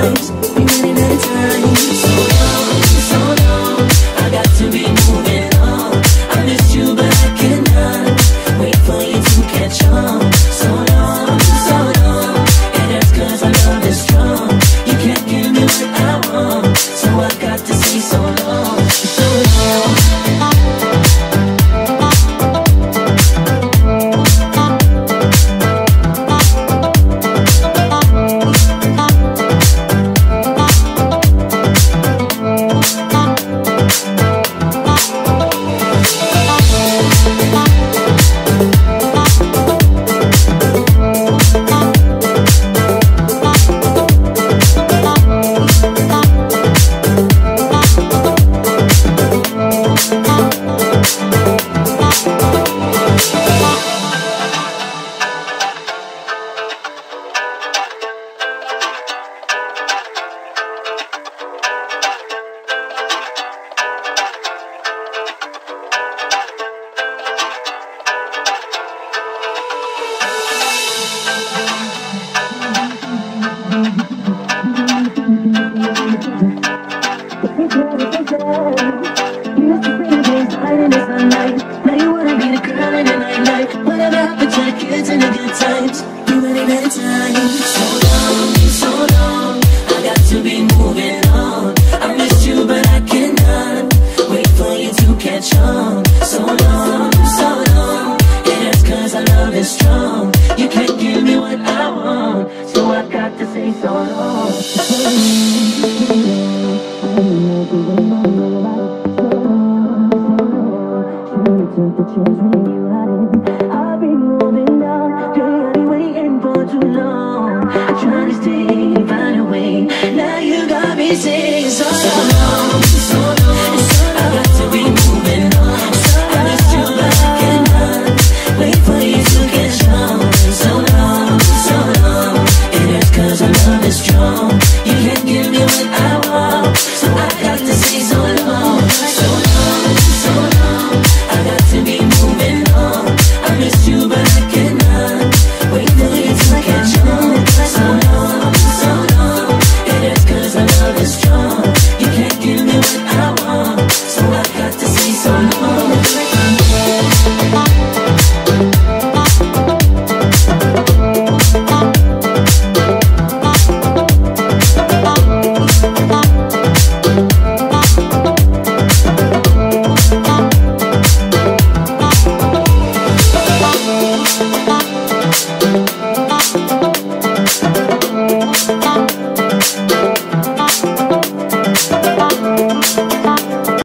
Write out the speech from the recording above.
times. say so I've been waiting for too long. Trying to stay, find a way. Now you got me saying so